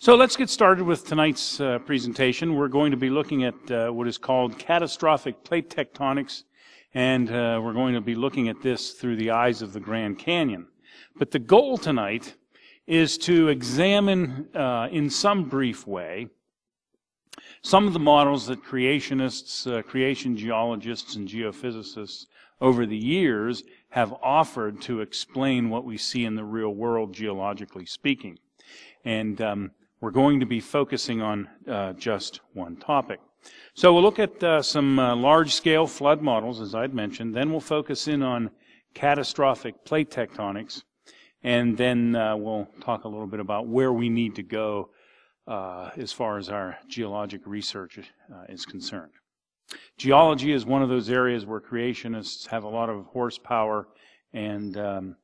So let's get started with tonight's uh, presentation. We're going to be looking at uh, what is called catastrophic plate tectonics, and uh, we're going to be looking at this through the eyes of the Grand Canyon. But the goal tonight is to examine, uh, in some brief way, some of the models that creationists, uh, creation geologists, and geophysicists over the years have offered to explain what we see in the real world, geologically speaking. And um, we're going to be focusing on uh, just one topic. So we'll look at uh, some uh, large-scale flood models, as I'd mentioned. Then we'll focus in on catastrophic plate tectonics, and then uh, we'll talk a little bit about where we need to go uh, as far as our geologic research uh, is concerned. Geology is one of those areas where creationists have a lot of horsepower, and um,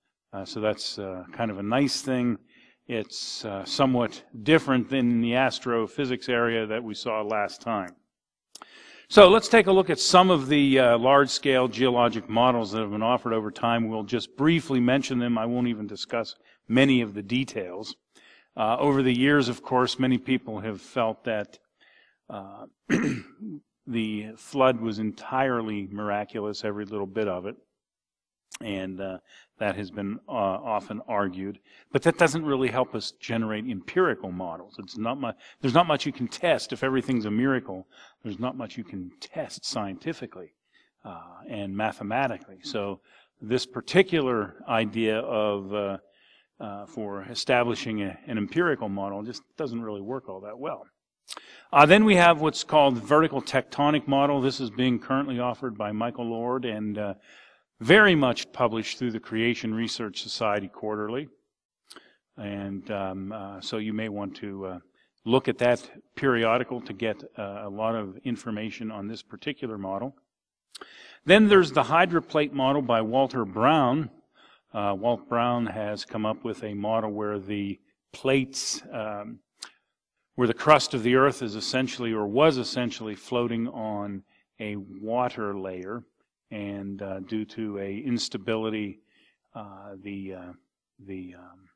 so that's kind of a nice thing. It's uh, somewhat different than the astrophysics area that we saw last time. So let's take a look at some of the uh, large-scale geologic models that have been offered over time. We'll just briefly mention them. I won't even discuss many of the details. Uh, over the years, of course, many people have felt that uh, the flood was entirely miraculous, every little bit of it. And uh, that has been uh, often argued. But that doesn't really help us generate empirical models. It's not much, there's not much you can test. If everything's a miracle, there's not much you can test scientifically uh, and mathematically. So this particular idea of uh, uh for establishing a, an empirical model just doesn't really work all that well. Uh, then we have what's called vertical tectonic model. This is being currently offered by Michael Oard and uh, very much published through the Creation Research Society quarterly. And um, uh, so you may want to uh, look at that periodical to get uh, a lot of information on this particular model. Then there's the hydroplate model by Walter Brown. Uh, Walt Brown has come up with a model where the plates, um, where the crust of the earth is essentially or was essentially floating on a water layer and uh, due to a instability, uh, the uh, the um,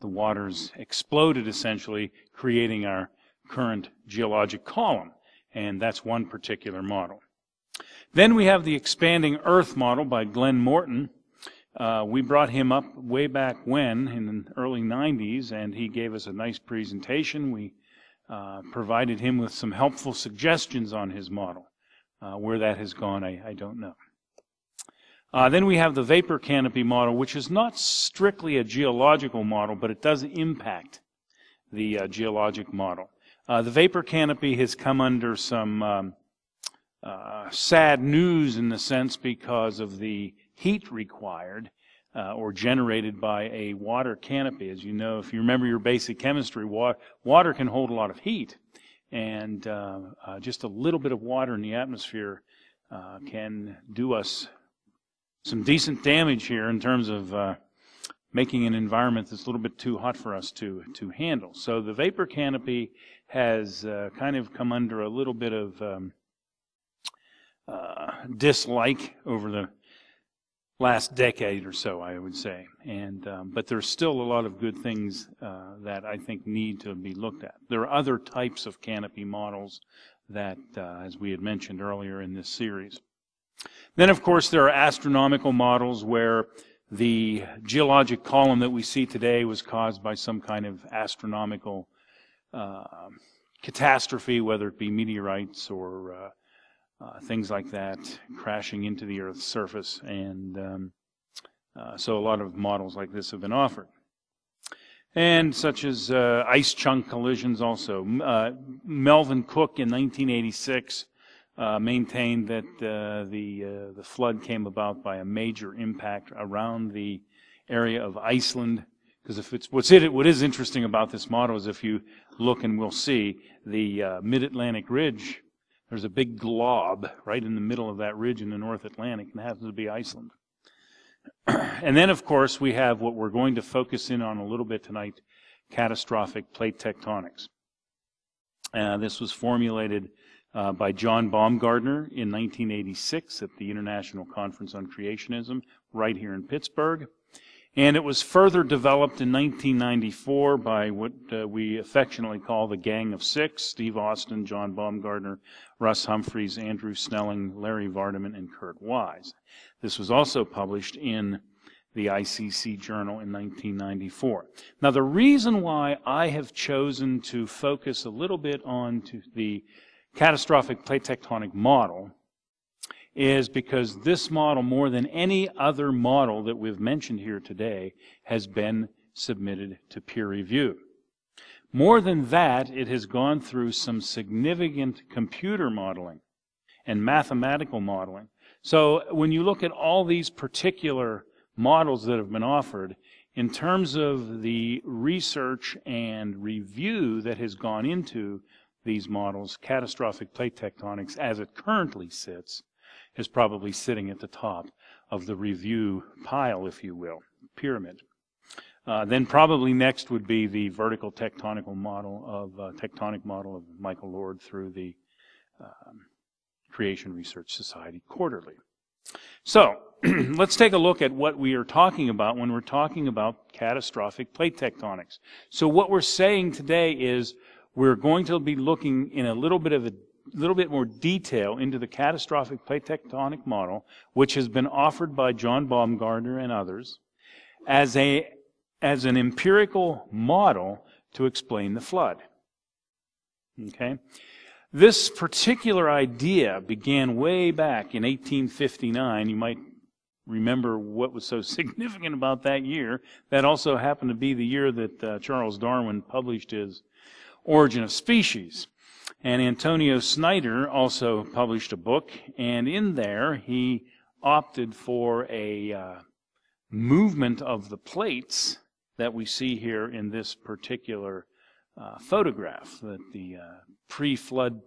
the waters exploded essentially, creating our current geologic column, and that's one particular model. Then we have the expanding Earth model by Glenn Morton. Uh, we brought him up way back when, in the early 90s, and he gave us a nice presentation. We uh, provided him with some helpful suggestions on his model. Uh, where that has gone, I, I don't know. Uh, then we have the vapor canopy model, which is not strictly a geological model, but it does impact the uh, geologic model. Uh, the vapor canopy has come under some um, uh, sad news in the sense because of the heat required uh, or generated by a water canopy. As you know, if you remember your basic chemistry, wa- water can hold a lot of heat and uh, uh, just a little bit of water in the atmosphere uh, can do us some decent damage here in terms of uh, making an environment that's a little bit too hot for us to to handle. So the vapor canopy has uh, kind of come under a little bit of um, uh, dislike over the last decade or so, I would say. And um, but there's still a lot of good things uh, that I think need to be looked at. There are other types of canopy models that, uh, as we had mentioned earlier in this series. Then, of course, there are astronomical models where the geologic column that we see today was caused by some kind of astronomical uh, catastrophe, whether it be meteorites or uh, things like that crashing into the Earth's surface. And um, uh, so a lot of models like this have been offered. And such as uh, ice chunk collisions also. Uh, Melvin Cook in 1986 uh, maintained that uh, the, the flood came about by a major impact around the area of Iceland. Because if it's what's it, what is interesting about this model is if you look and we'll see the Mid-Atlantic Ridge there's a big glob right in the middle of that ridge in the North Atlantic, and happens to be Iceland. and then, of course, we have what we're going to focus in on a little bit tonight catastrophic plate tectonics. Uh, this was formulated uh, by John Baumgardner in 1986 at the International Conference on Creationism, right here in Pittsburgh. And it was further developed in 1994 by what uh, we affectionately call the Gang of Six Steve Austin, John Baumgardner, Russ Humphreys, Andrew Snelling, Larry Vardiman, and Kurt Wise. This was also published in the ICC Journal in 1994. Now, the reason why I have chosen to focus a little bit on to the catastrophic plate tectonic model is because this model, more than any other model that we've mentioned here today, has been submitted to peer review. More than that, it has gone through some significant computer modeling and mathematical modeling. So when you look at all these particular models that have been offered, in terms of the research and review that has gone into these models, catastrophic plate tectonics as it currently sits is probably sitting at the top of the review pile, if you will, pyramid. Uh, then probably next would be the vertical tectonical model of uh, tectonic model of Michael Oard through the um, Creation Research Society quarterly. So let's take a look at what we are talking about when we're talking about catastrophic plate tectonics. So what we're saying today is we're going to be looking in a little bit of a little bit more detail into the catastrophic plate tectonic model, which has been offered by John Baumgardner and others as a as an empirical model to explain the flood. Okay? This particular idea began way back in 1859. You might remember what was so significant about that year. That also happened to be the year that uh, Charles Darwin published his Origin of Species. And Antonio Snider also published a book, and in there he opted for a uh, movement of the plates that we see here in this particular uh, photograph, that the uh, pre-flood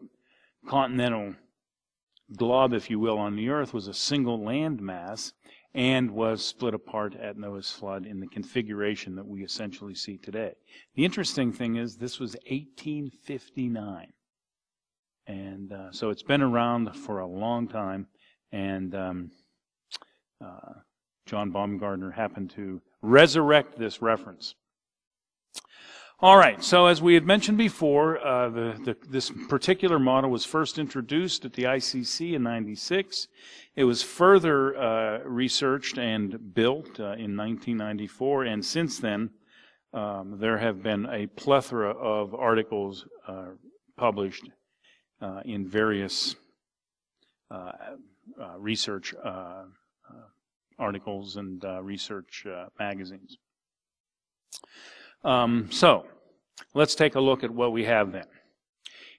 continental glob, if you will, on the Earth was a single land mass and was split apart at Noah's flood in the configuration that we essentially see today. The interesting thing is this was 1859. And uh, so it's been around for a long time. And um, uh, John Baumgardner happened to resurrect this reference. All right, so as we had mentioned before, uh, the, the, this particular model was first introduced at the ICC in 96. It was further uh, researched and built uh, in 1994, and since then, um, there have been a plethora of articles uh, published uh, in various uh, uh, research articles and research magazines. Um, so, let's take a look at what we have then.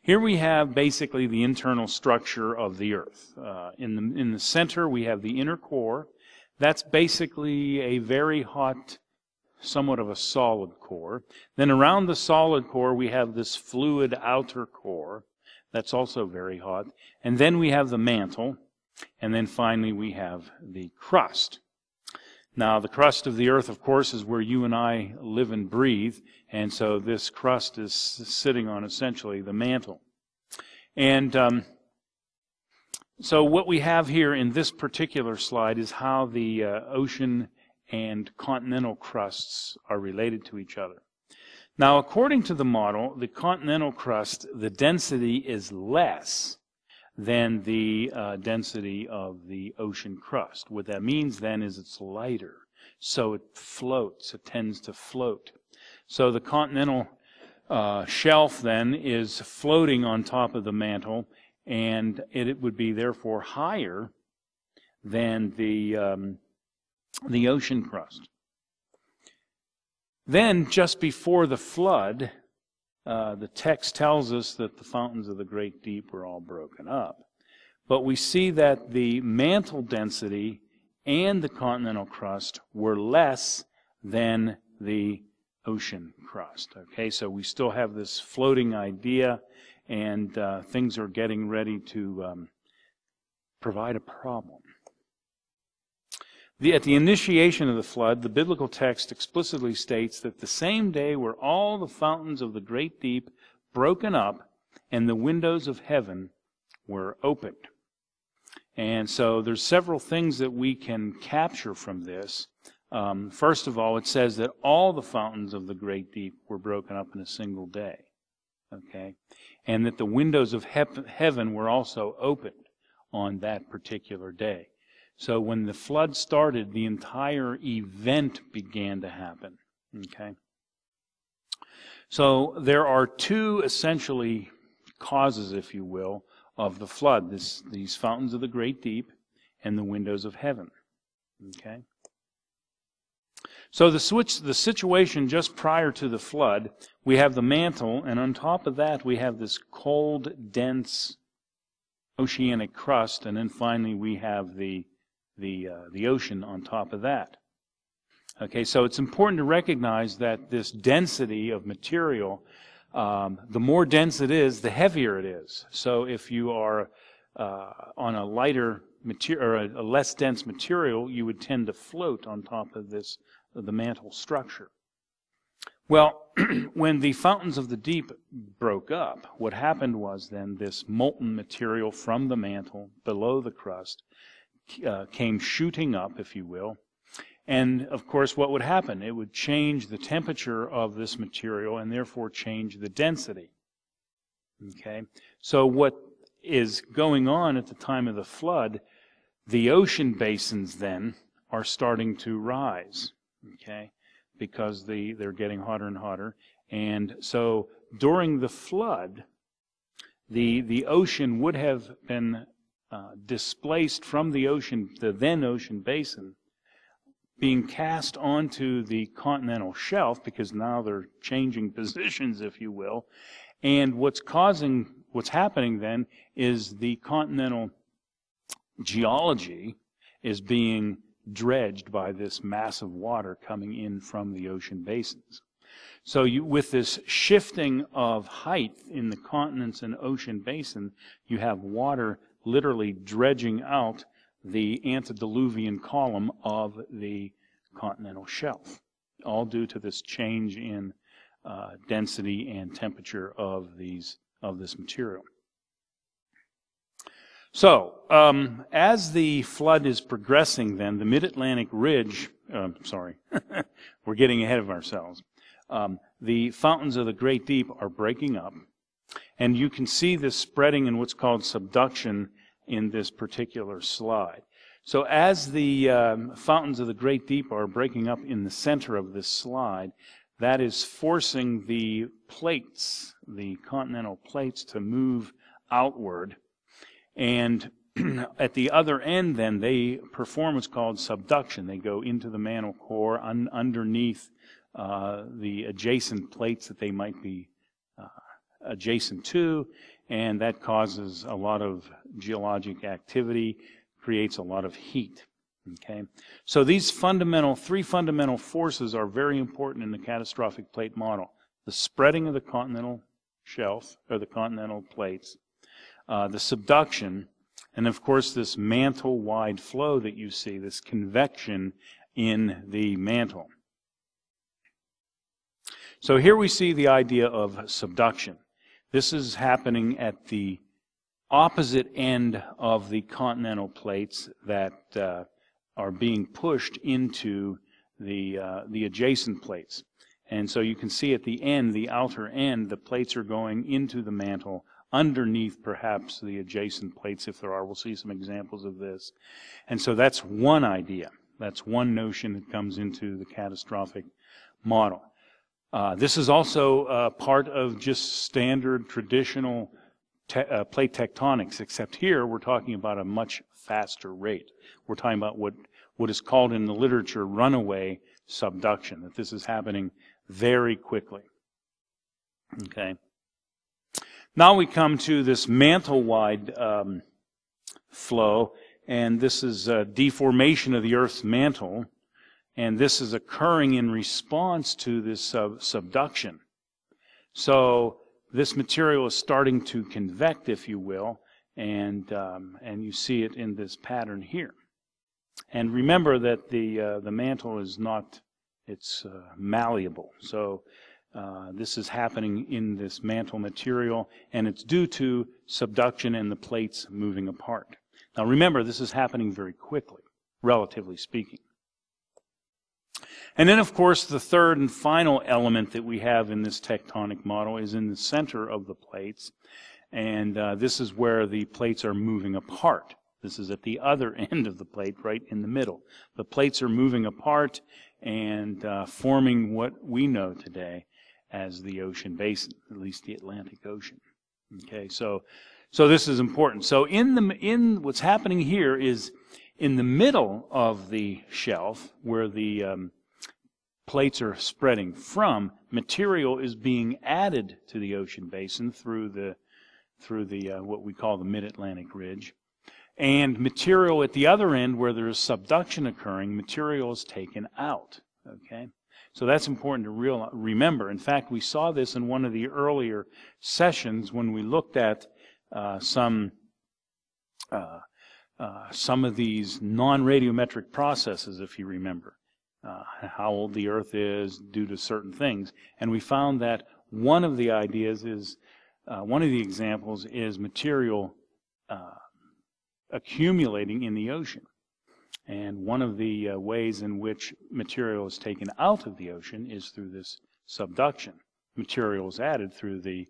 Here we have basically the internal structure of the Earth. Uh, in, the, in the center, we have the inner core. That's basically a very hot, somewhat of a solid core. Then around the solid core, we have this fluid outer core. That's also very hot. And then we have the mantle. And then finally we have the crust. Now, the crust of the earth, of course, is where you and I live and breathe. And so this crust is sitting on essentially the mantle. And um, so what we have here in this particular slide is how the uh, ocean and continental crusts are related to each other. Now, according to the model, the continental crust, the density is less than the uh, density of the ocean crust. What that means then is it's lighter. So it floats, it tends to float. So the continental uh, shelf then is floating on top of the mantle, and it, it would be therefore higher than the, um, the ocean crust. Then, just before the flood, uh, the text tells us that the fountains of the great deep were all broken up. But we see that the mantle density and the continental crust were less than the ocean crust. Okay, so we still have this floating idea, and uh, things are getting ready to um, provide a problem. The, at the initiation of the flood, the biblical text explicitly states that the same day were all the fountains of the great deep broken up and the windows of heaven were opened. And so there's several things that we can capture from this. Um, first of all, it says that all the fountains of the great deep were broken up in a single day. Okay? And that the windows of hep- heaven were also opened on that particular day. So when the flood started, the entire event began to happen. Okay? So there are two essentially causes, if you will, of the flood this, these fountains of the great deep and the windows of heaven. Okay? So the switch, the situation just prior to the flood, we have the mantle, and on top of that we have this cold, dense oceanic crust, and then finally we have the the uh, the ocean on top of that. Okay, so it's important to recognize that this density of material, um, the more dense it is, the heavier it is. So if you are uh, on a lighter material or a, a less dense material, you would tend to float on top of this the mantle structure. Well, when the fountains of the deep broke up, what happened was then this molten material from the mantle below the crust uh, came shooting up, if you will. And of course, what would happen? It would change the temperature of this material and therefore change the density. Okay? So, what is going on at the time of the flood, the ocean basins then are starting to rise okay, because the, they're getting hotter and hotter. And so during the flood, the, the ocean would have been uh, displaced from the ocean, the then ocean basin, being cast onto the continental shelf because now they're changing positions, if you will. And what's causing, what's happening then is the continental geology is being dredged by this mass of water coming in from the ocean basins. So you, with this shifting of height in the continents and ocean basin, you have water literally dredging out the antediluvian column of the continental shelf, all due to this change in uh, density and temperature of these of this material. So, um, as the flood is progressing, then the Mid-Atlantic Ridge, uh, sorry, we're getting ahead of ourselves. Um, the fountains of the Great Deep are breaking up, and you can see this spreading in what's called subduction in this particular slide. So, as the um, fountains of the Great Deep are breaking up in the center of this slide, that is forcing the plates, the continental plates, to move outward and at the other end, then, they perform what's called subduction. They go into the mantle core un- underneath uh, the adjacent plates that they might be uh, adjacent to, and that causes a lot of geologic activity, creates a lot of heat. Okay, so these fundamental three fundamental forces are very important in the catastrophic plate model: the spreading of the continental shelf or the continental plates, uh, the subduction, and of course this mantle-wide flow that you see, this convection in the mantle. So here we see the idea of subduction. This is happening at the opposite end of the continental plates that uh, are being pushed into the, uh, the adjacent plates. And so you can see at the end, the outer end, the plates are going into the mantle underneath perhaps the adjacent plates if there are. We'll see some examples of this. And so that's one idea. That's one notion that comes into the catastrophic model. Uh, this is also uh, part of just standard traditional te- uh, plate tectonics, except here we're talking about a much faster rate. We're talking about what, what is called in the literature runaway subduction, that this is happening very quickly. Okay. Now we come to this mantle-wide um, flow, and this is a deformation of the Earth's mantle, and this is occurring in response to this sub- subduction. So this material is starting to convect, if you will, and um, and you see it in this pattern here. And remember that the uh, the mantle is not it's uh, malleable, so uh, this is happening in this mantle material, and it's due to subduction and the plates moving apart. Now remember, this is happening very quickly, relatively speaking. And then, of course, the third and final element that we have in this tectonic model is in the center of the plates. And uh, this is where the plates are moving apart. This is at the other end of the plate, right in the middle. The plates are moving apart and uh, forming what we know today as the ocean basin, at least the Atlantic Ocean. Okay, so so this is important. So in the in what's happening here is in the middle of the shelf where the um, plates are spreading from, material is being added to the ocean basin through the through the uh, what we call the mid-Atlantic ridge. And material at the other end where there's subduction occurring, material is taken out. Okay? So that's important to real, remember. In fact, we saw this in one of the earlier sessions when we looked at uh, some uh, uh, some of these non-radiometric processes, if you remember, uh, how old the Earth is due to certain things, and we found that one of the ideas is uh, one of the examples is material uh, accumulating in the ocean. And one of the uh, ways in which material is taken out of the ocean is through this subduction. Material is added through the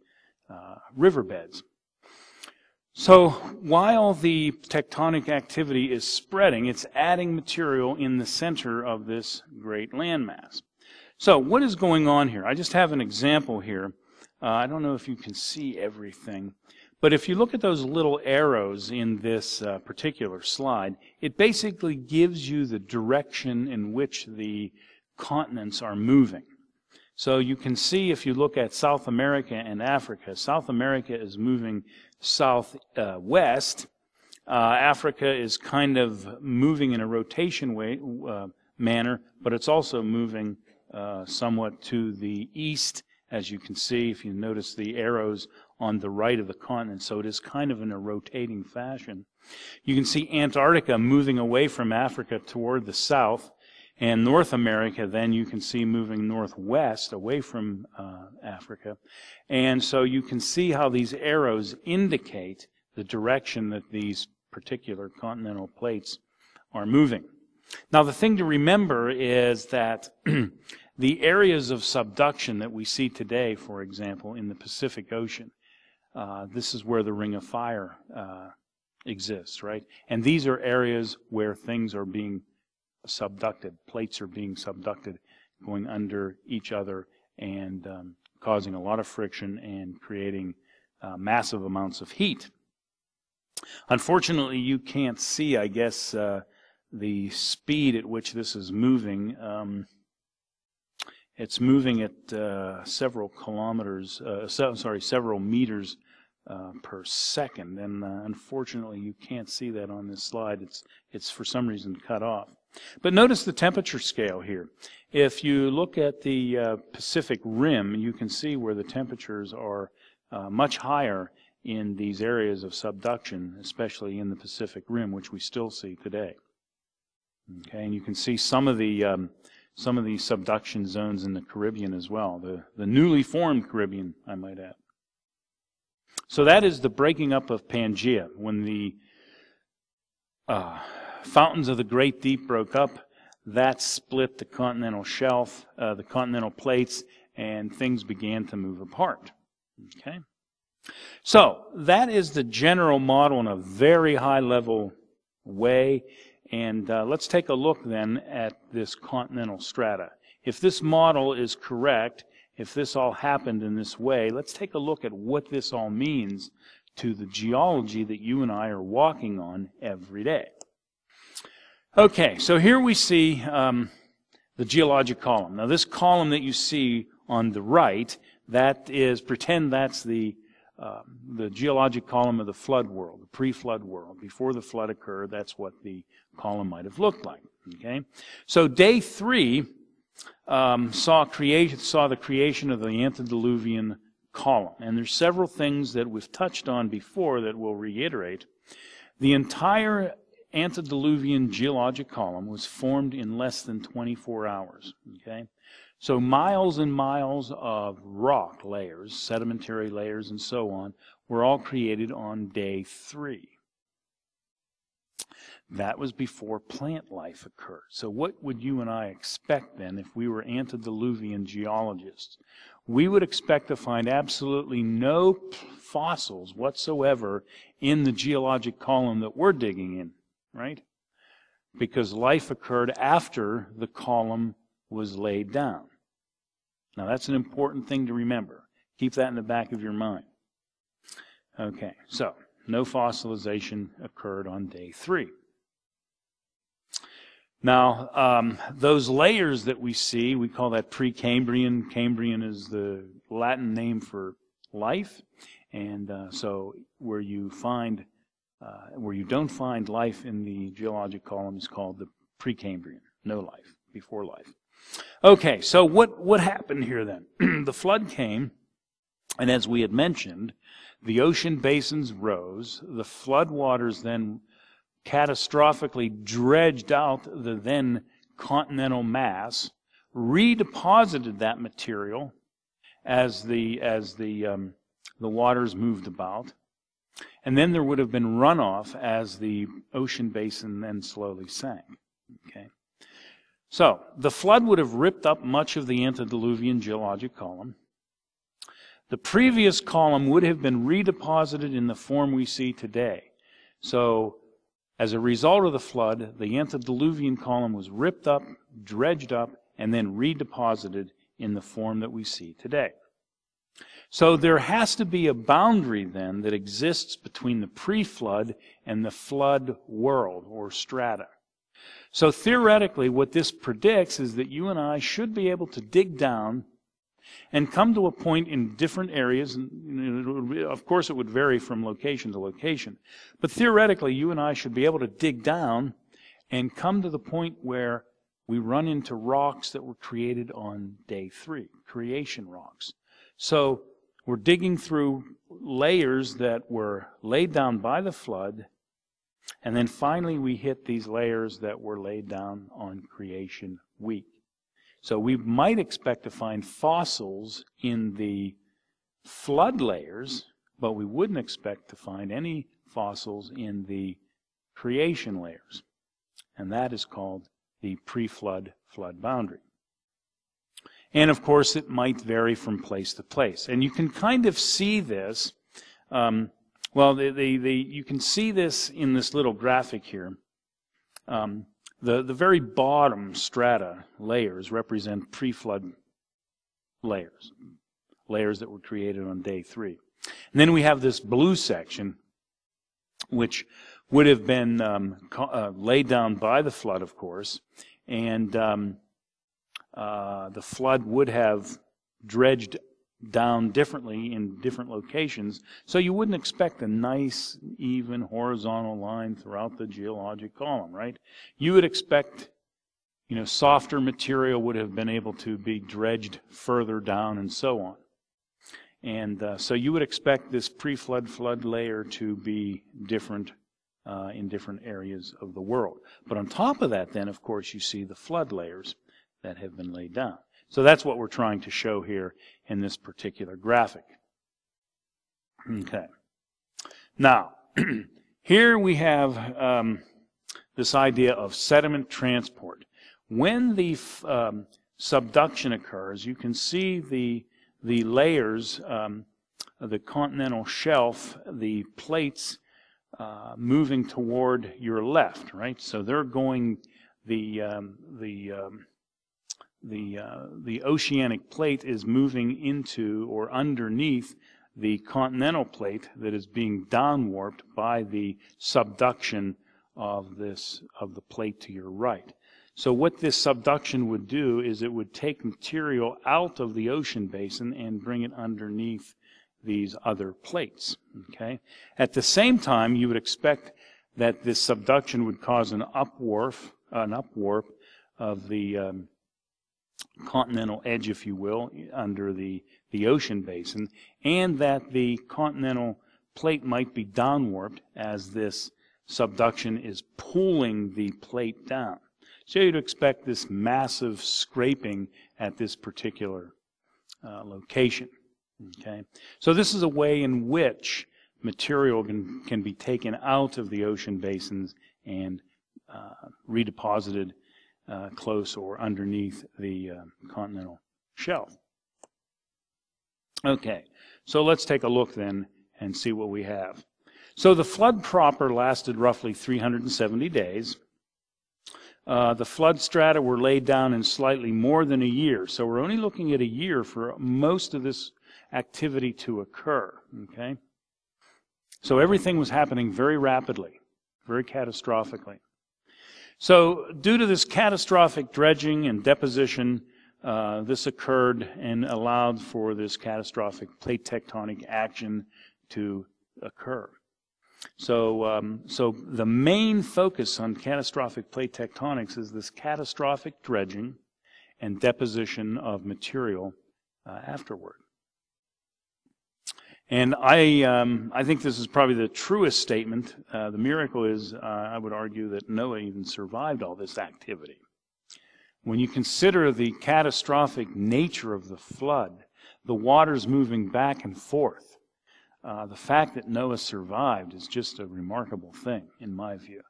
uh, riverbeds. So while the tectonic activity is spreading, it's adding material in the center of this great landmass. So what is going on here? I just have an example here. Uh, I don't know if you can see everything. But if you look at those little arrows in this uh, particular slide, it basically gives you the direction in which the continents are moving. So you can see if you look at South America and Africa, South America is moving southwest. Uh, Africa is kind of moving in a rotation way, uh, manner, but it's also moving uh, somewhat to the east, as you can see if you notice the arrows on the right of the continent, so it is kind of in a rotating fashion. You can see Antarctica moving away from Africa toward the south, and North America then you can see moving northwest away from uh, Africa. And so you can see how these arrows indicate the direction that these particular continental plates are moving. Now the thing to remember is that the areas of subduction that we see today, for example, in the Pacific Ocean, uh, this is where the Ring of Fire uh, exists, right? And these are areas where things are being subducted, plates are being subducted, going under each other and um, causing a lot of friction and creating uh, massive amounts of heat. Unfortunately, you can't see, I guess, uh, the speed at which this is moving. Um, it's moving at uh, several kilometers, uh, so, sorry, several meters uh, per second. And uh, unfortunately, you can't see that on this slide. It's, it's for some reason cut off. But notice the temperature scale here. If you look at the uh, Pacific Rim, you can see where the temperatures are uh, much higher in these areas of subduction, especially in the Pacific Rim, which we still see today. Okay, and you can see some of the um, some of the subduction zones in the Caribbean as well, the, the newly formed Caribbean, I might add. So that is the breaking up of Pangea. When the uh, fountains of the Great Deep broke up, that split the continental shelf, uh, the continental plates, and things began to move apart. Okay? So, that is the general model in a very high level way. And uh, let's take a look then at this continental strata. If this model is correct, if this all happened in this way, let's take a look at what this all means to the geology that you and I are walking on every day. Okay, so here we see um, the geologic column. Now, this column that you see on the right, that is, pretend that's the uh, the geologic column of the flood world, the pre-flood world. Before the flood occurred, that's what the column might have looked like. Okay, so day three um, saw creation, saw the creation of the antediluvian column. And there's several things that we've touched on before that we'll reiterate. The entire antediluvian geologic column was formed in less than 24 hours. Okay? So miles and miles of rock layers, sedimentary layers and so on, were all created on day three. That was before plant life occurred. So what would you and I expect then if we were antediluvian geologists? We would expect to find absolutely no fossils whatsoever in the geologic column that we're digging in, right? Because life occurred after the column was laid down. Now that's an important thing to remember. Keep that in the back of your mind. Okay, so no fossilization occurred on day three. Now, um, those layers that we see, we call that Precambrian. Cambrian is the Latin name for life. And uh, so where you find, uh, where you don't find life in the geologic column is called the Precambrian. No life, before life. Okay, so what, what happened here then? the flood came, and as we had mentioned, the ocean basins rose, the flood waters then catastrophically dredged out the then continental mass, redeposited that material as the as the um, the waters moved about, and then there would have been runoff as the ocean basin then slowly sank. Okay. So, the flood would have ripped up much of the antediluvian geologic column. The previous column would have been redeposited in the form we see today. So, as a result of the flood, the antediluvian column was ripped up, dredged up, and then redeposited in the form that we see today. So there has to be a boundary then that exists between the pre-flood and the flood world or strata. So theoretically, what this predicts is that you and I should be able to dig down and come to a point in different areas. And of course, it would vary from location to location. But theoretically, you and I should be able to dig down and come to the point where we run into rocks that were created on day three, creation rocks. So we're digging through layers that were laid down by the flood and then finally, we hit these layers that were laid down on creation week. So we might expect to find fossils in the flood layers, but we wouldn't expect to find any fossils in the creation layers. And that is called the pre-flood flood boundary. And of course, it might vary from place to place. And you can kind of see this um, well, the, the, the, you can see this in this little graphic here. Um, the, the very bottom strata layers represent pre-flood layers, layers that were created on day three. And then we have this blue section, which would have been um, uh, laid down by the flood, of course, and um, uh, the flood would have dredged down differently in different locations. So you wouldn't expect a nice, even horizontal line throughout the geologic column, right? You would expect, you know, softer material would have been able to be dredged further down and so on. And uh, so you would expect this pre-flood flood layer to be different uh, in different areas of the world. But on top of that, then, of course, you see the flood layers that have been laid down. So that's what we're trying to show here in this particular graphic. Okay. Now, here we have um, this idea of sediment transport. When the um, subduction occurs, you can see the, the layers, um, the continental shelf, the plates uh, moving toward your left, right? So they're going, the, um, the um, the, uh, the oceanic plate is moving into or underneath the continental plate that is being downwarped by the subduction of this of the plate to your right. So what this subduction would do is it would take material out of the ocean basin and bring it underneath these other plates. Okay. At the same time, you would expect that this subduction would cause an upwarp, an upwarp of the um, continental edge, if you will, under the, the ocean basin, and that the continental plate might be downwarped as this subduction is pulling the plate down. So you'd expect this massive scraping at this particular uh, location. Okay, so this is a way in which material can, can be taken out of the ocean basins and uh, redeposited uh, close or underneath the uh, continental shelf. Okay, so let's take a look then and see what we have. So the flood proper lasted roughly 370 days. Uh, the flood strata were laid down in slightly more than a year, so we're only looking at a year for most of this activity to occur. Okay, so everything was happening very rapidly, very catastrophically. So, due to this catastrophic dredging and deposition, uh, this occurred and allowed for this catastrophic plate tectonic action to occur. So, um, so the main focus on catastrophic plate tectonics is this catastrophic dredging and deposition of material uh, afterward. And I, um, I think this is probably the truest statement. Uh, the miracle is, uh, I would argue, that Noah even survived all this activity. When you consider the catastrophic nature of the flood, the waters moving back and forth, uh, the fact that Noah survived is just a remarkable thing, in my view.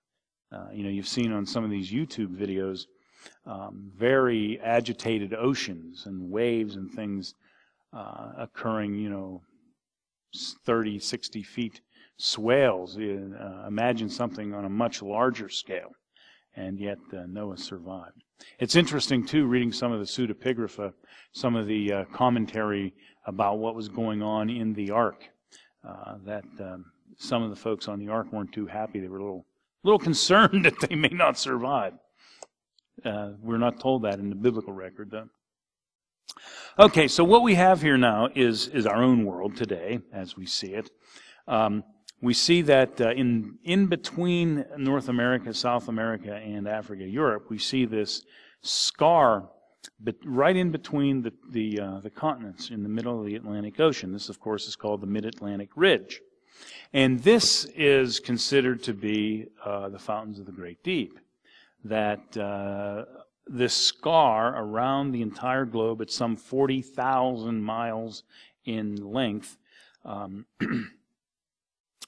Uh, you know, you've seen on some of these YouTube videos um, very agitated oceans and waves and things uh, occurring, you know, 30, 60 feet swales. Uh, imagine something on a much larger scale. And yet uh, Noah survived. It's interesting, too, reading some of the pseudepigrapha, some of the uh, commentary about what was going on in the ark, uh, that um, some of the folks on the ark weren't too happy. They were a little, little concerned that they may not survive. Uh, we're not told that in the biblical record, though. Okay, so what we have here now is, is our own world today, as we see it. Um, we see that uh, in, in between North America, South America, and Africa, Europe, we see this scar but right in between the, the, uh, the continents in the middle of the Atlantic Ocean. This, of course, is called the Mid-Atlantic Ridge. And this is considered to be uh, the fountains of the Great Deep. That uh, this scar around the entire globe, it's some 40,000 miles in length. Um,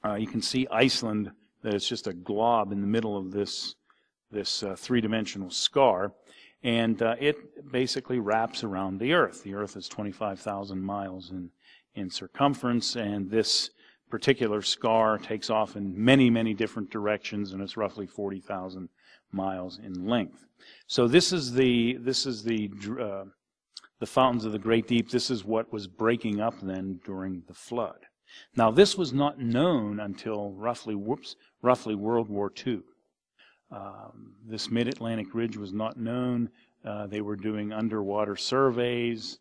Uh, you can see Iceland, that it's just a glob in the middle of this, this uh, three-dimensional scar. And uh, it basically wraps around the Earth. The Earth is 25,000 miles in, in circumference, and this particular scar takes off in many, many different directions, and it's roughly 40,000 miles in length. So this is the this is the uh, the fountains of the great deep. This is what was breaking up then during the flood. Now, this was not known until roughly, whoops, roughly World War II. Um, this mid Atlantic ridge was not known. Uh, they were doing underwater surveys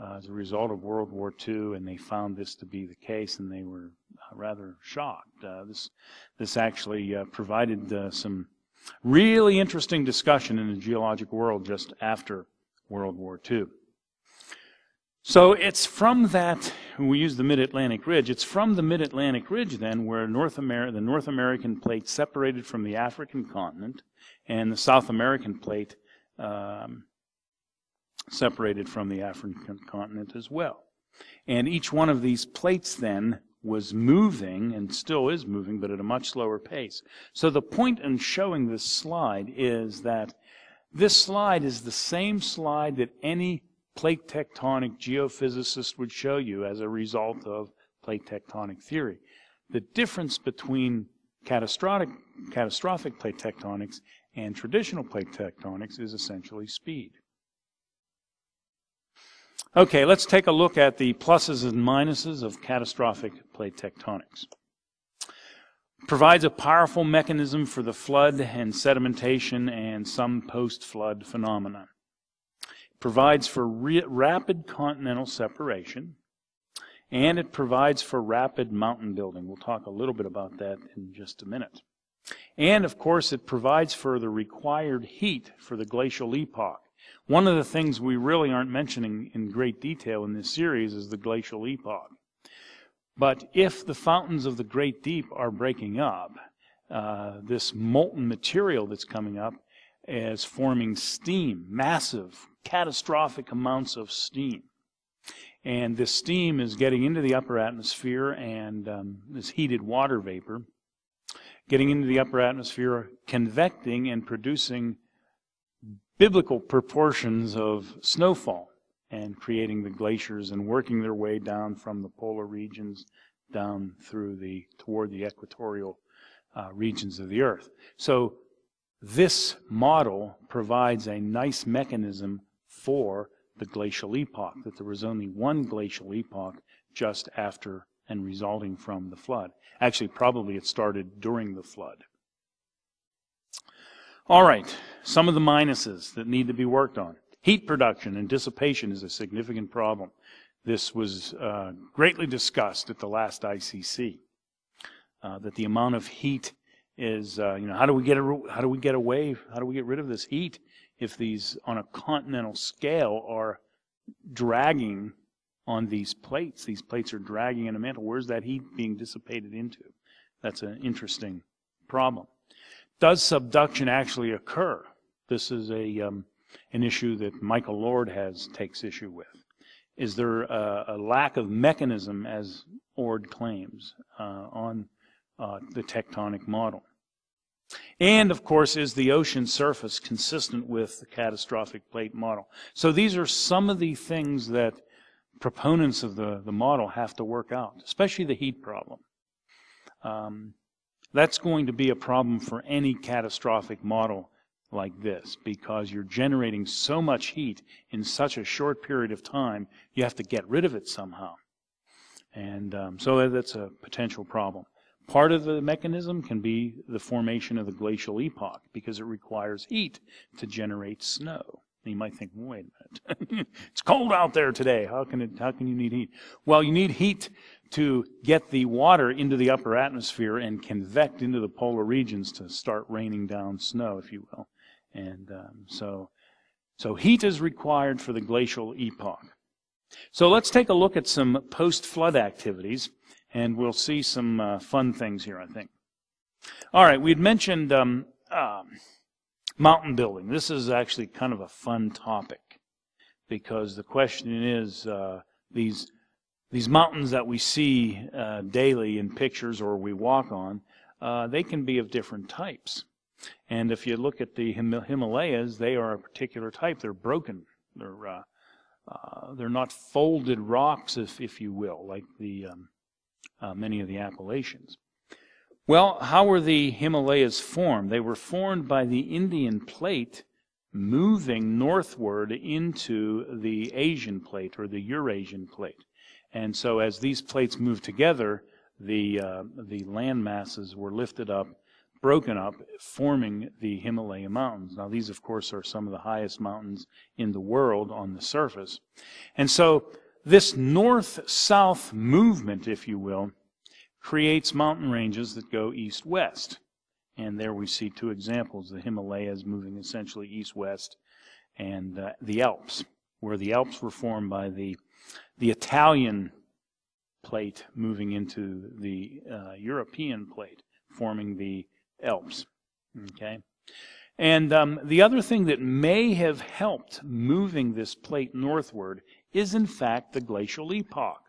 uh, as a result of World War II, and they found this to be the case, and they were uh, rather shocked. Uh, this, this actually uh, provided some really interesting discussion in the geologic world just after World War II. So it's from that, we use the mid-Atlantic ridge, it's from the mid-Atlantic ridge then where North Amer- the North American plate separated from the African continent and the South American plate um, separated from the African continent as well. And each one of these plates then was moving and still is moving, but at a much slower pace. So the point in showing this slide is that this slide is the same slide that any plate tectonic geophysicist would show you as a result of plate tectonic theory. The difference between catastrophic, catastrophic plate tectonics and traditional plate tectonics is essentially speed. Okay, let's take a look at the pluses and minuses of catastrophic plate tectonics. Provides a powerful mechanism for the flood and sedimentation and some post-flood phenomena provides for rapid continental separation, and it provides for rapid mountain building. We'll talk a little bit about that in just a minute. And of course, it provides for the required heat for the glacial epoch. One of the things we really aren't mentioning in great detail in this series is the glacial epoch. But if the fountains of the great deep are breaking up, uh, this molten material that's coming up is forming steam, massive catastrophic amounts of steam. And this steam is getting into the upper atmosphere, and um, this heated water vapor getting into the upper atmosphere, convecting and producing biblical proportions of snowfall and creating the glaciers and working their way down from the polar regions down through the toward the equatorial uh, regions of the earth. So this model provides a nice mechanism for the glacial epoch, that there was only one glacial epoch just after and resulting from the flood. Actually, probably it started during the flood. All right, some of the minuses that need to be worked on. Heat production and dissipation is a significant problem. This was uh, greatly discussed at the last ICC. Uh, that the amount of heat is, uh, you know, how do we get a, how do we get away? How do we get rid of this heat if these on a continental scale are dragging on these plates? These plates are dragging in a mantle. Where's that heat being dissipated into? That's an interesting problem. Does subduction actually occur? This is a um, an issue that Michael Oard has takes issue with. Is there a, a lack of mechanism, as Oard claims, uh, on uh, the tectonic model? And of course, is the ocean surface consistent with the catastrophic plate model? So these are some of the things that proponents of the, the model have to work out, especially the heat problem. Um, that's going to be a problem for any catastrophic model like this because you're generating so much heat in such a short period of time, you have to get rid of it somehow. And um, so that's a potential problem. Part of the mechanism can be the formation of the glacial epoch because it requires heat to generate snow. And you might think, wait a minute, it's cold out there today. How can it? How can you need heat? Well, you need heat to get the water into the upper atmosphere and convect into the polar regions to start raining down snow, if you will. And um, so, so heat is required for the glacial epoch. So let's take a look at some post-flood activities, and we'll see some uh, fun things here, I think. All right, we'd mentioned um, um, mountain building. This is actually kind of a fun topic because the question is uh, these these mountains that we see uh, daily in pictures or we walk on, uh, they can be of different types. And if you look at the Him- Himalayas, they are a particular type. They're broken. They're uh, uh, they're not folded rocks, if if you will, like the um, uh, many of the Appalachians. Well, how were the Himalayas formed? They were formed by the Indian plate moving northward into the Asian plate or the Eurasian plate. And so as these plates moved together, the, uh, the land masses were lifted up, broken up, forming the Himalaya mountains. Now, these, of course, are some of the highest mountains in the world on the surface. And so this north-south movement, if you will, creates mountain ranges that go east-west. And there we see two examples, the Himalayas moving essentially east-west, and uh, the Alps, where the Alps were formed by the the Italian plate moving into the uh, European plate, forming the Alps. Okay? And um, the other thing that may have helped moving this plate northward is, in fact, the glacial epoch.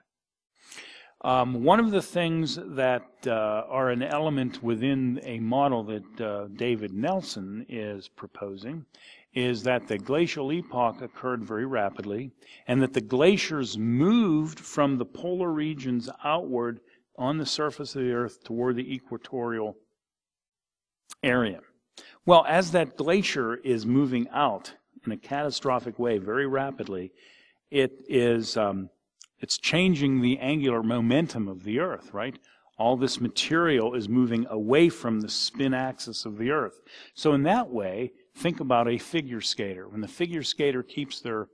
Um, one of the things that uh, are an element within a model that uh, David Nelson is proposing is that the glacial epoch occurred very rapidly and that the glaciers moved from the polar regions outward on the surface of the earth toward the equatorial area. Well, as that glacier is moving out in a catastrophic way very rapidly, it is um, it's changing the angular momentum of the earth, right? All this material is moving away from the spin axis of the earth. So in that way, Think about a figure skater. When the figure skater keeps their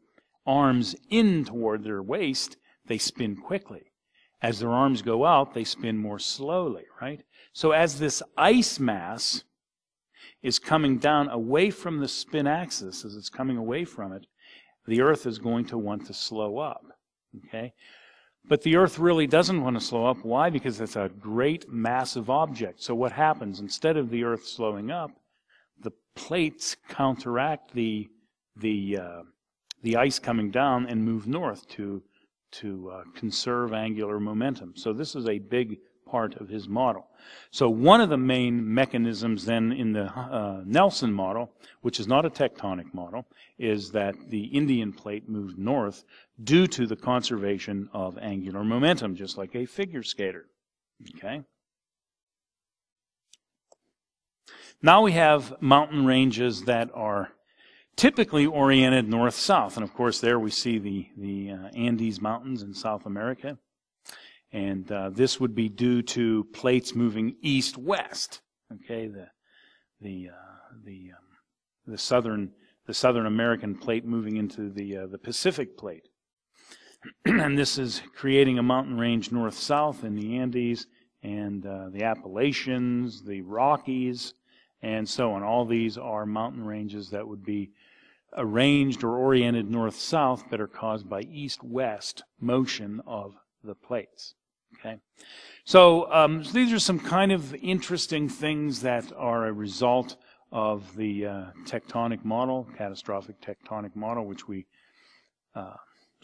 arms in toward their waist, they spin quickly. As their arms go out, they spin more slowly, right? So as this ice mass is coming down away from the spin axis, as it's coming away from it, the Earth is going to want to slow up. Okay? But the Earth really doesn't want to slow up. Why? Because it's a great massive object. So what happens? Instead of the Earth slowing up, the plates counteract the the uh, the ice coming down and move north to to uh, conserve angular momentum. So this is a big part of his model. So one of the main mechanisms then in the uh, Nelson model, which is not a tectonic model, is that the Indian plate moved north due to the conservation of angular momentum, just like a figure skater. Okay? Now we have mountain ranges that are typically oriented north-south. And of course, there we see the, the uh, Andes Mountains in South America. And uh, this would be due to plates moving east-west. Okay, the the uh, the um, the southern the Southern American plate moving into the uh, the Pacific plate, and this is creating a mountain range north-south in the Andes and uh, the Appalachians, the Rockies, and so on. All these are mountain ranges that would be arranged or oriented north-south but are caused by east-west motion of the plates. Okay, so, um, so, these are some kind of interesting things that are a result of the uh, tectonic model, catastrophic tectonic model, which we uh,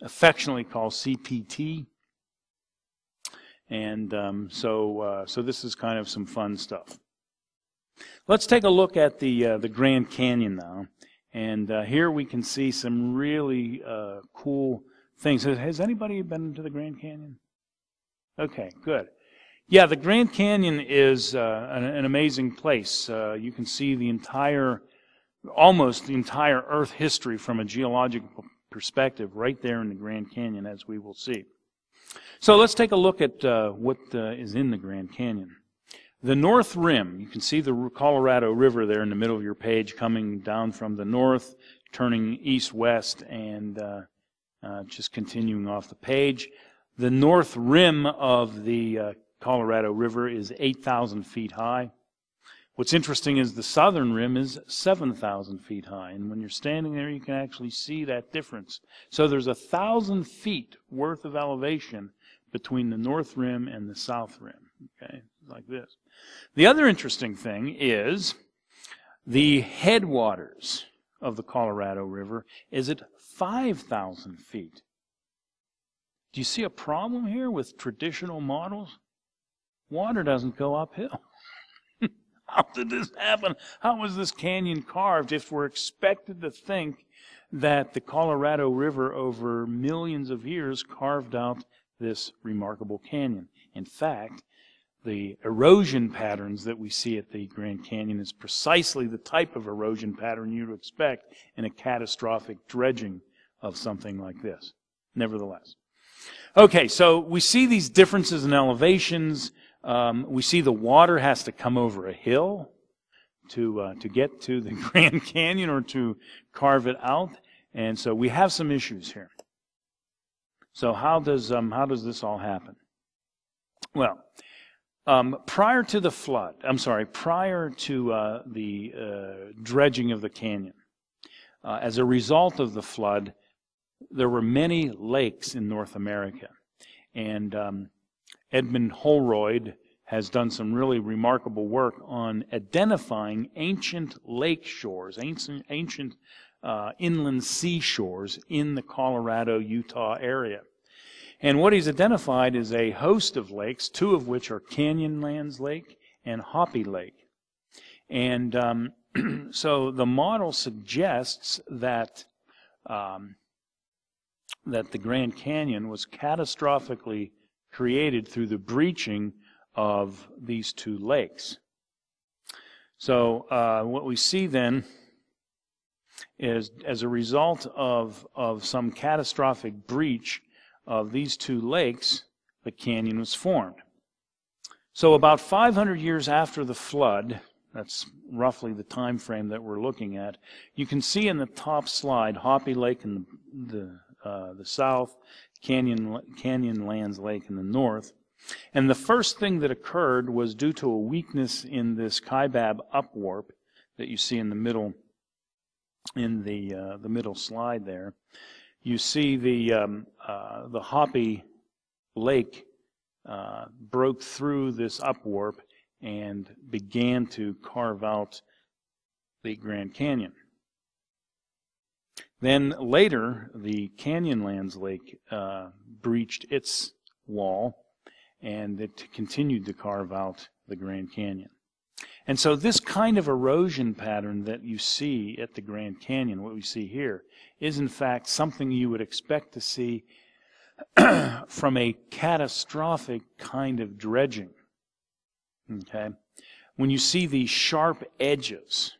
affectionately call CPT. And um, so, uh, so this is kind of some fun stuff. Let's take a look at the uh, the Grand Canyon now, and uh, here we can see some really uh, cool things. Has anybody been to the Grand Canyon? Okay, good. Yeah, the Grand Canyon is uh, an, an, amazing place. Uh, you can see the entire, almost the entire Earth history from a geological perspective right there in the Grand Canyon, as we will see. So let's take a look at uh, what is in the Grand Canyon. The North Rim, you can see the Colorado River there in the middle of your page coming down from the north, turning east-west, and uh, uh, just continuing off the page. The north rim of the uh, Colorado River is 8,000 feet high. What's interesting is the southern rim is 7,000 feet high. And when you're standing there, you can actually see that difference. So there's a thousand feet worth of elevation between the north rim and the south rim. Okay, like this. The other interesting thing is the headwaters of the Colorado River is at 5,000 feet. Do you see a problem here with traditional models? Water doesn't go uphill. How did this happen? How was this canyon carved if we're expected to think that the Colorado River over millions of years carved out this remarkable canyon? In fact, the erosion patterns that we see at the Grand Canyon is precisely the type of erosion pattern you'd expect in a catastrophic dredging of something like this. Nevertheless. Okay, so we see these differences in elevations. Um, we see the water has to come over a hill to uh, to get to the Grand Canyon or to carve it out, and so we have some issues here. So how does um, how does this all happen? Well, um, prior to the flood, I'm sorry, prior to uh, the uh, dredging of the canyon, uh, as a result of the flood, there were many lakes in North America. And um, Edmund Holroyd has done some really remarkable work on identifying ancient lake shores, ancient, ancient uh, inland seashores in the Colorado Utah area. And what he's identified is a host of lakes, two of which are Canyonlands Lake and Hopi Lake. And um, so the model suggests that um, that the Grand Canyon was catastrophically created through the breaching of these two lakes. So uh, what we see then is as a result of, of some catastrophic breach of these two lakes, the canyon was formed. So about 500 years after the flood, that's roughly the time frame that we're looking at, you can see in the top slide Hopi Lake in the, the, uh, the south, Canyon, Canyonlands Lake in the north. And the first thing that occurred was due to a weakness in this Kaibab upwarp that you see in the middle in the uh, the middle slide there you see the um, uh, the Hopi Lake uh, broke through this upwarp and began to carve out the Grand Canyon. Then later, the Canyonlands Lake uh, breached its wall, and it continued to carve out the Grand Canyon. And so this kind of erosion pattern that you see at the Grand Canyon, what we see here, is in fact something you would expect to see from a catastrophic kind of dredging. Okay? When you see these sharp edges,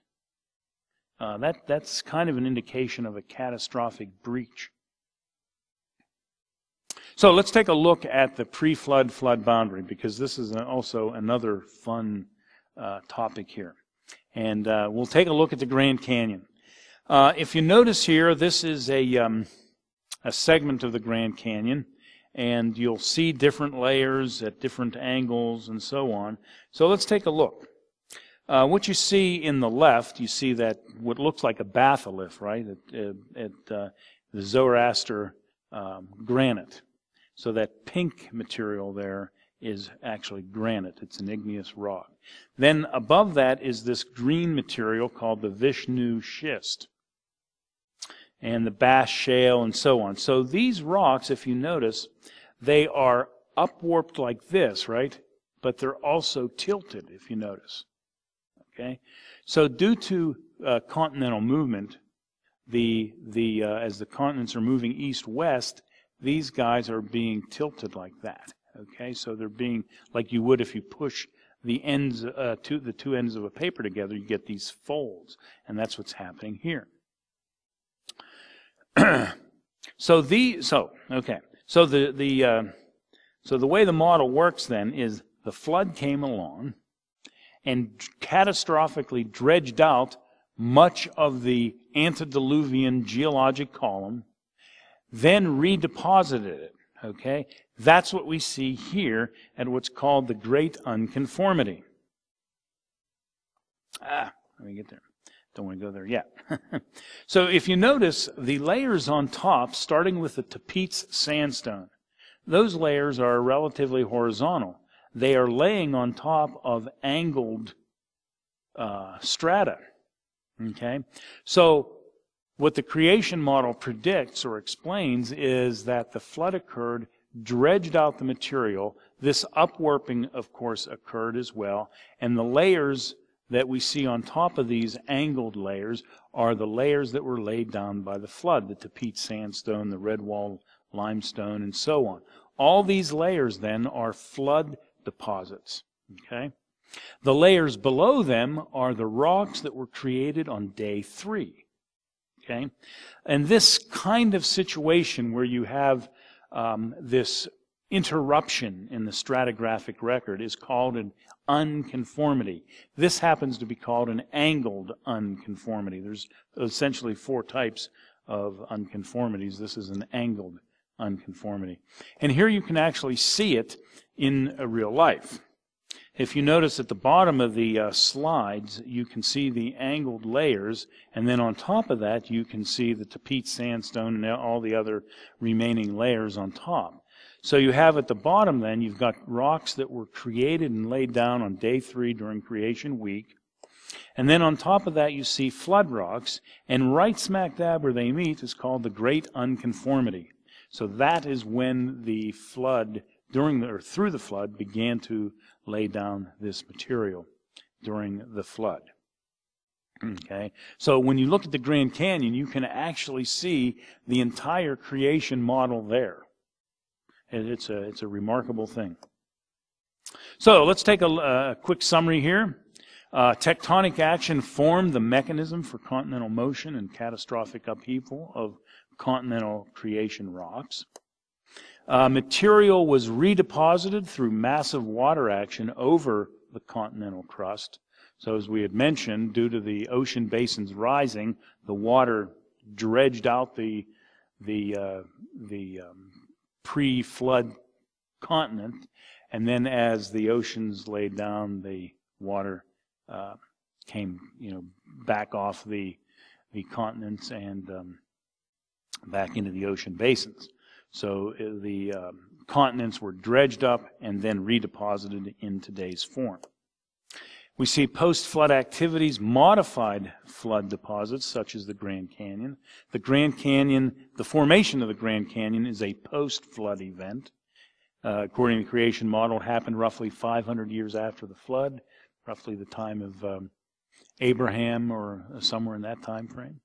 uh, that, that's kind of an indication of a catastrophic breach. So let's take a look at the pre-flood flood boundary because this is also another fun topic here. And uh, we'll take a look at the Grand Canyon. Uh, if you notice here, this is a, um, a segment of the Grand Canyon, and you'll see different layers at different angles and so on. So let's take a look. Uh, what you see in the left, you see that what looks like a batholith, right, at, at uh, the Zoroaster um, granite. So that pink material there is actually granite. It's an igneous rock. Then above that is this green material called the Vishnu schist and the Bass shale and so on. So these rocks, if you notice, they are upwarped like this, right? But they're also tilted, if you notice. Okay? So due to uh, continental movement, the, the, uh, as the continents are moving east-west, these guys are being tilted like that. Okay, so they're being like you would if you push the ends, uh, to the two ends of a paper together, you get these folds, and that's what's happening here. so the so okay, so the the uh, so the way the model works then is the flood came along and catastrophically dredged out much of the antediluvian geologic column, then redeposited it. Okay, that's what we see here at what's called the Great Unconformity. Ah, let me get there. Don't want to go there yet. so if you notice the layers on top, starting with the Tapeats sandstone, those layers are relatively horizontal. They are laying on top of angled uh, strata. Okay? So what the creation model predicts or explains is that the flood occurred dredged out the material. This upwarping, of course, occurred as well. And the layers that we see on top of these angled layers are the layers that were laid down by the flood, the Tapeats sandstone, the Redwall limestone, and so on. All these layers then are flood deposits. Okay? The layers below them are the rocks that were created on day three. Okay? And this kind of situation where you have um, this interruption in the stratigraphic record is called an unconformity. This happens to be called an angled unconformity. There's essentially four types of unconformities. This is an angled unconformity. And here you can actually see it in real life. If you notice at the bottom of the uh, slides, you can see the angled layers, and then on top of that, you can see the Tapeats sandstone and all the other remaining layers on top. So you have at the bottom then, you've got rocks that were created and laid down on day three during creation week. And then on top of that, you see flood rocks, and right smack dab where they meet is called the Great Unconformity. So that is when the flood, during the, or through the flood, began to lay down this material during the flood. Okay, so when you look at the Grand Canyon, you can actually see the entire creation model there. It's a, it's a remarkable thing. So let's take a, a quick summary here. Uh, tectonic action formed the mechanism for continental motion and catastrophic upheaval of continental creation rocks. Uh, material was redeposited through massive water action over the continental crust. So, as we had mentioned, due to the ocean basins rising, the water dredged out the the uh, the um, pre-flood continent, and then as the oceans laid down, the water uh, came, you know, back off the the continents and um, back into the ocean basins. So uh, the um, continents were dredged up and then redeposited in today's form. We see post flood activities modified flood deposits, such as the Grand Canyon. The Grand Canyon, the formation of the Grand Canyon is a post flood event. uh, according to the creation model, happened roughly 500 years after the flood, roughly the time of um, Abraham or somewhere in that time frame.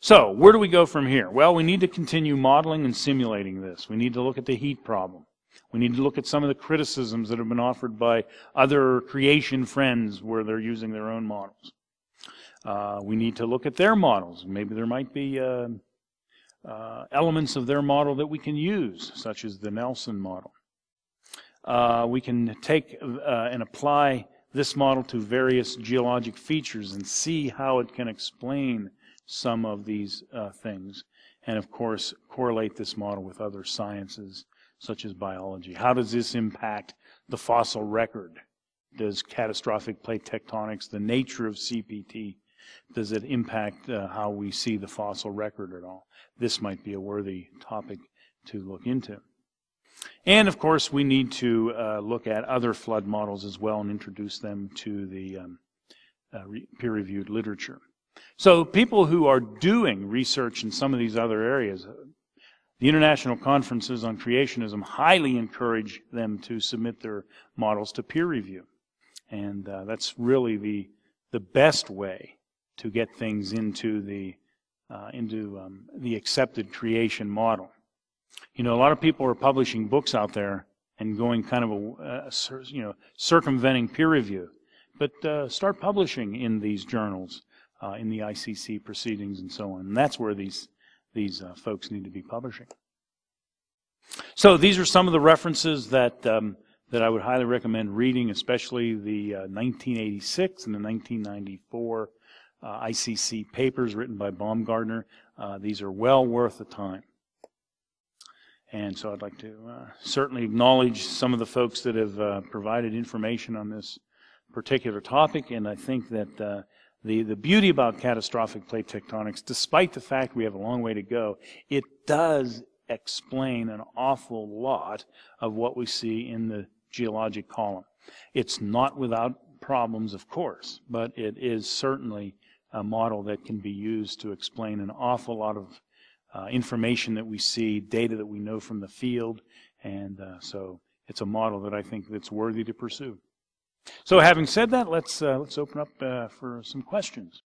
So, where do we go from here? Well, we need to continue modeling and simulating this. We need to look at the heat problem. We need to look at some of the criticisms that have been offered by other creation friends where they're using their own models. Uh, we need to look at their models. Maybe there might be uh, uh, elements of their model that we can use, such as the Nelson model. Uh, we can take uh, and apply this model to various geologic features and see how it can explain some of these uh, things. And of course, correlate this model with other sciences such as biology. How does this impact the fossil record? Does catastrophic plate tectonics, the nature of CPT, does it impact uh, how we see the fossil record at all? This might be a worthy topic to look into. And of course, we need to uh, look at other flood models as well and introduce them to the um, uh, peer reviewed literature. So, people who are doing research in some of these other areas, the international conferences on creationism highly encourage them to submit their models to peer review. And uh, that's really the, the best way to get things into the, uh, into um, the accepted creation model. You know, a lot of people are publishing books out there and going kind of a, you know, circumventing peer review. But uh, start publishing in these journals, uh, in the ICC proceedings and so on. And that's where these these uh, folks need to be publishing. So these are some of the references that um, that I would highly recommend reading, especially the uh, 1986 and the 1994 uh, ICC papers written by Baumgardner. Uh, these are well worth the time. And so I'd like to uh, certainly acknowledge some of the folks that have provided information on this particular topic, and I think that the, the beauty about catastrophic plate tectonics, despite the fact we have a long way to go, it does explain an awful lot of what we see in the geologic column. It's not without problems, of course, but it is certainly a model that can be used to explain an awful lot of uh, information that we see, data that we know from the field, and uh, so it's a model that I think that's worthy to pursue. So having said that, let's, uh, let's open up uh, for some questions.